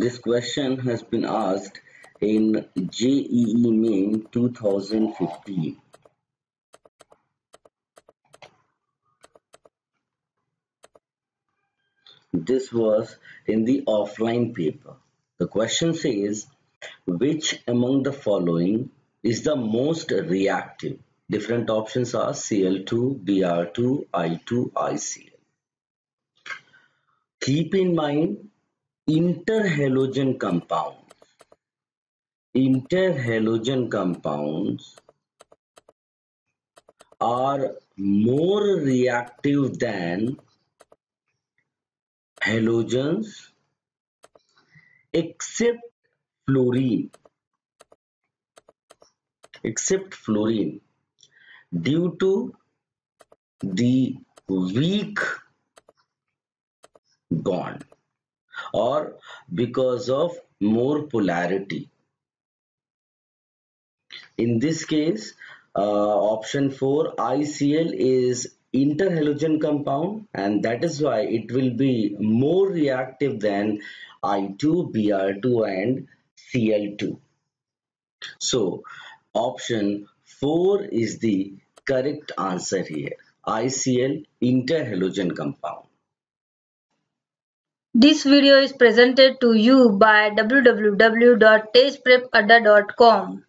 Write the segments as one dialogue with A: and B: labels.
A: This question has been asked in JEE Main 2015. This was in the offline paper. The question says, which among the following is the most reactive? Different options are Cl2, Br2, I2, ICl. Keep in mind interhalogen compounds. Interhalogen compounds are more reactive than halogens except fluorine. Except fluorine. Due to the weak bond or because of more polarity. In this case, uh, option 4 ICl is interhalogen compound and that is why it will be more reactive than I2, Br2 and Cl2. So option 4 is the correct answer here. ICl interhalogen compound.
B: This video is presented to you by www.testprepadda.com.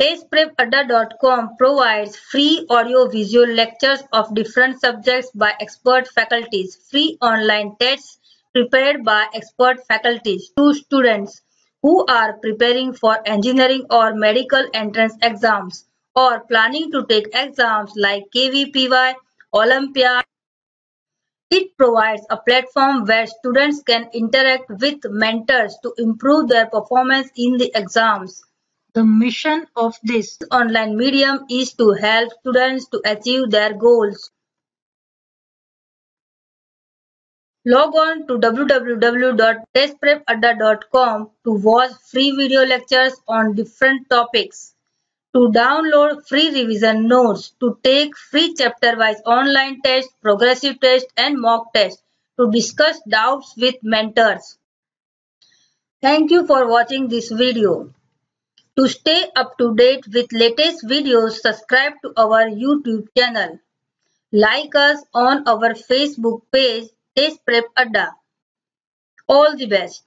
B: TestPrepAdda.com provides free audio-visual lectures of different subjects by expert faculties, free online tests prepared by expert faculties to students who are preparing for engineering or medical entrance exams or planning to take exams like KVPY, Olympiad, it provides a platform where students can interact with mentors to improve their performance in the exams. The mission of this online medium is to help students to achieve their goals. Log on to www.testprepadda.com to watch free video lectures on different topics to download free revision notes, to take free chapter-wise online tests, progressive tests and mock tests, to discuss doubts with mentors. Thank you for watching this video. To stay up to date with latest videos, subscribe to our YouTube channel. Like us on our Facebook page, Test Prep Adda. All the best.